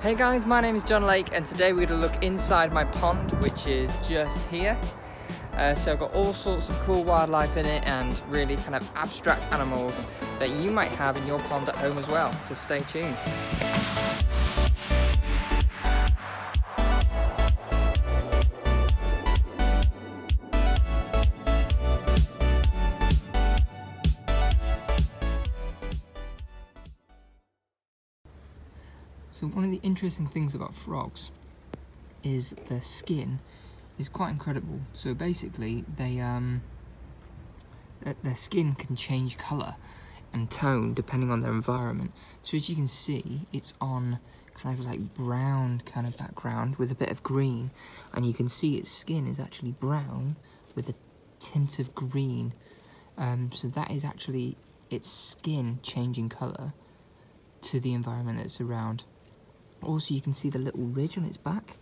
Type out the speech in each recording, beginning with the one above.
Hey guys, my name is Jon Lake and today we're going to look inside my pond which is just here. Uh, so I've got all sorts of cool wildlife in it and really kind of abstract animals that you might have in your pond at home as well, so stay tuned. So one of the interesting things about frogs is their skin is quite incredible. So basically, they um, their skin can change colour and tone depending on their environment. So as you can see, it's on kind of like brown kind of background with a bit of green, and you can see its skin is actually brown with a tint of green. Um, so that is actually its skin changing colour to the environment that's around. Also, you can see the little ridge on its back.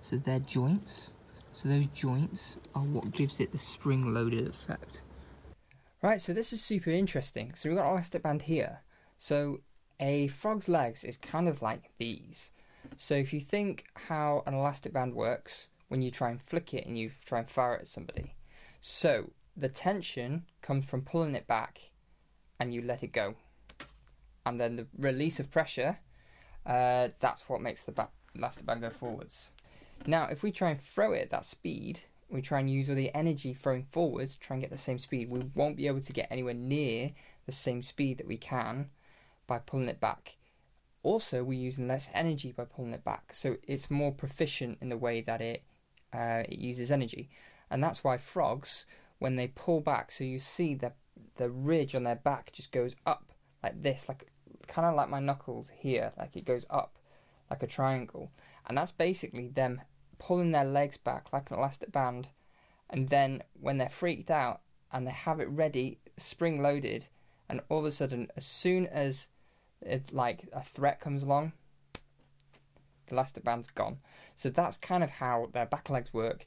So they're joints. So those joints are what gives it the spring-loaded effect. Right, so this is super interesting. So we've got an elastic band here. So a frog's legs is kind of like these. So if you think how an elastic band works when you try and flick it and you try and fire it at somebody. So the tension comes from pulling it back and you let it go. And then the release of pressure uh, that's what makes the ba- elastic band go forwards. Now, if we try and throw it at that speed, we try and use all the energy throwing forwards, try and get the same speed, we won't be able to get anywhere near the same speed that we can by pulling it back. Also, we're using less energy by pulling it back, so it's more proficient in the way that it uh, it uses energy, and that's why frogs, when they pull back, so you see the the ridge on their back just goes up like this, like kind of like my knuckles here, like it goes up like a triangle. And that's basically them pulling their legs back like an elastic band. And then when they're freaked out and they have it ready, spring loaded, and all of a sudden, as soon as it's like a threat comes along, the elastic band's gone. So that's kind of how their back legs work.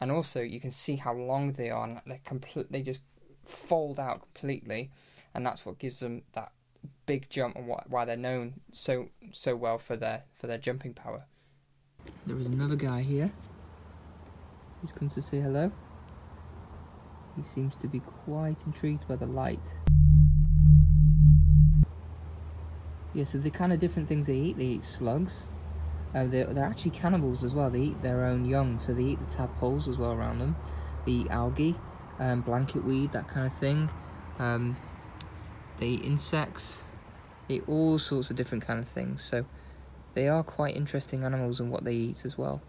And also, you can see how long they are, and they complete, they just fold out completely, and that's what gives them that big jump and why they're known so so well for their for their jumping power. There is another guy here. He's come to say hello. He seems to be quite intrigued by the light. Yeah, so the kind of different things they eat. They eat slugs. Uh, they're, they're actually cannibals as well. They eat their own young, so they eat the tadpoles as well around them. They eat algae, um, blanket weed, that kind of thing. Um, they eat insects, they eat all sorts of different kind of things. So they are quite interesting animals in what they eat as well.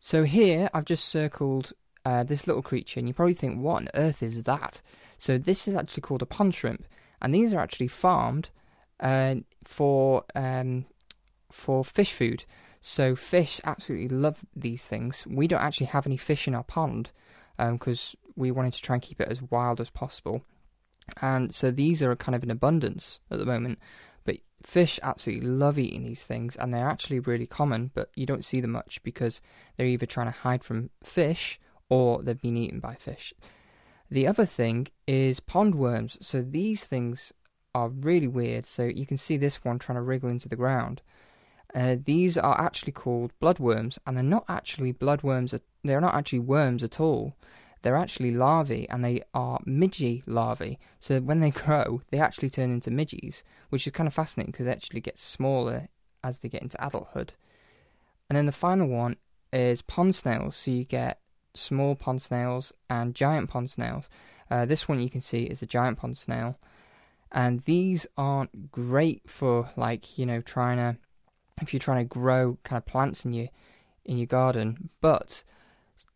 So here I've just circled uh, this little creature, and you probably think, what on earth is that? So this is actually called a pond shrimp, and these are actually farmed uh, for um, for fish food. So fish absolutely love these things. We don't actually have any fish in our pond because um, we wanted to try and keep it as wild as possible. And so these are kind of in abundance at the moment. But fish absolutely love eating these things, and they're actually really common, but you don't see them much because they're either trying to hide from fish or they've been eaten by fish. The other thing is pond worms. So these things are really weird. So you can see this one trying to wriggle into the ground. Uh, these are actually called bloodworms, and they're not actually bloodworms. They're not actually worms at all. They're actually larvae, and they are midgey larvae. So when they grow, they actually turn into midges, which is kind of fascinating because they actually get smaller as they get into adulthood. And then the final one is pond snails. So you get small pond snails and giant pond snails. Uh, this one you can see is a giant pond snail, and these aren't great for like you know trying to if you're trying to grow kind of plants in your in your garden. But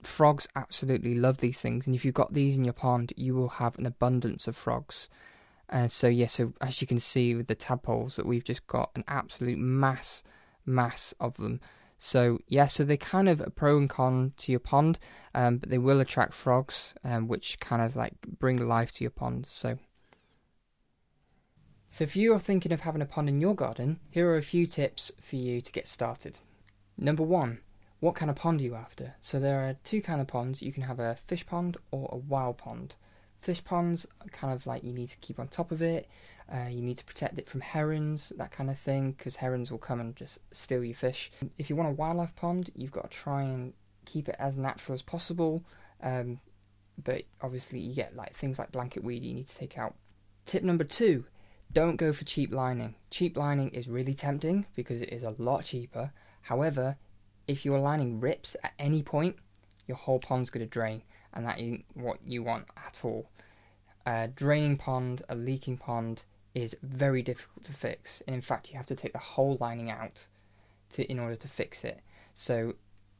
frogs absolutely love these things, and if you've got these in your pond, you will have an abundance of frogs. And uh, so yeah, so as you can see with the tadpoles that we've just got an absolute mass, mass of them. So yeah, so they're kind of a pro and con to your pond, um, but they will attract frogs, um, which kind of like bring life to your pond. So so if you are thinking of having a pond in your garden, here are a few tips for you to get started. Number one, what kind of pond are you after? So there are two kind of ponds. You can have a fish pond or a wild pond. Fish ponds are kind of like you need to keep on top of it. Uh, you need to protect it from herons, that kind of thing, because herons will come and just steal your fish. If you want a wildlife pond, you've got to try and keep it as natural as possible. Um, but obviously, you get like things like blanket weed you need to take out. Tip number two: don't go for cheap lining. Cheap lining is really tempting because it is a lot cheaper. However, if your lining rips at any point, your whole pond's going to drain, and that isn't what you want at all. A draining pond, a leaking pond, is very difficult to fix. And in fact, you have to take the whole lining out to in order to fix it. So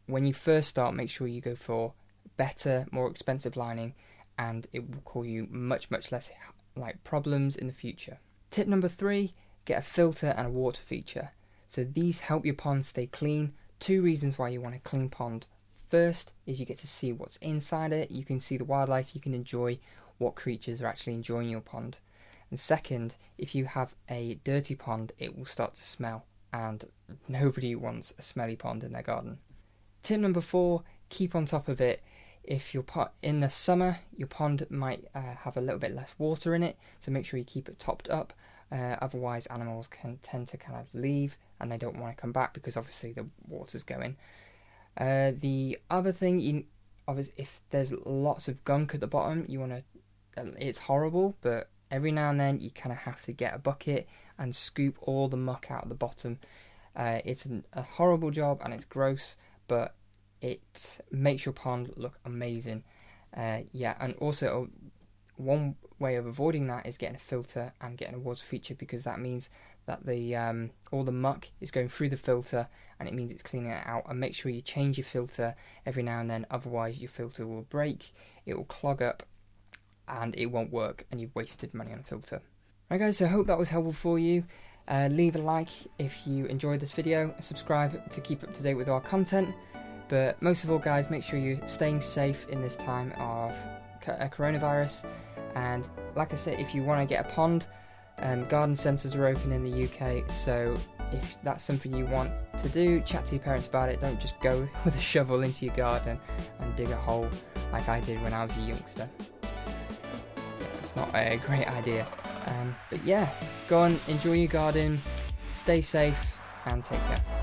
when you first start, make sure you go for better, more expensive lining, and it will cause you much, much less like problems in the future. Tip number three: get a filter and a water feature. So these help your pond stay clean. Two reasons why you want a clean pond. First is you get to see what's inside it. You can see the wildlife. You can enjoy what creatures are actually enjoying your pond. And second, if you have a dirty pond, it will start to smell, and nobody wants a smelly pond in their garden. Tip number four keep on top of it. If you're in the summer, your pond might uh, have a little bit less water in it, so make sure you keep it topped up. Uh, otherwise, animals can tend to kind of leave and they don't want to come back because obviously the water's going. Uh, the other thing, you, if there's lots of gunk at the bottom, you want to. It's horrible, but every now and then you kind of have to get a bucket and scoop all the muck out of the bottom. Uh, it's an, a horrible job and it's gross, but it makes your pond look amazing. Uh, yeah, and also one way of avoiding that is getting a filter and getting a water feature because that means that the um, all the muck is going through the filter and it means it's cleaning it out. And make sure you change your filter every now and then, otherwise your filter will break, it will clog up, and it won't work and you've wasted money on a filter. Right guys, so I hope that was helpful for you. Uh, leave a like if you enjoyed this video, subscribe to keep up to date with our content. But most of all guys, make sure you're staying safe in this time of uh, coronavirus. And like I said, if you want to get a pond, um, garden centres are open in the UK, so if that's something you want to do, chat to your parents about it. Don't just go with a shovel into your garden and dig a hole like I did when I was a youngster It's not a great idea. Um, but yeah, go on, enjoy your garden, stay safe, and take care.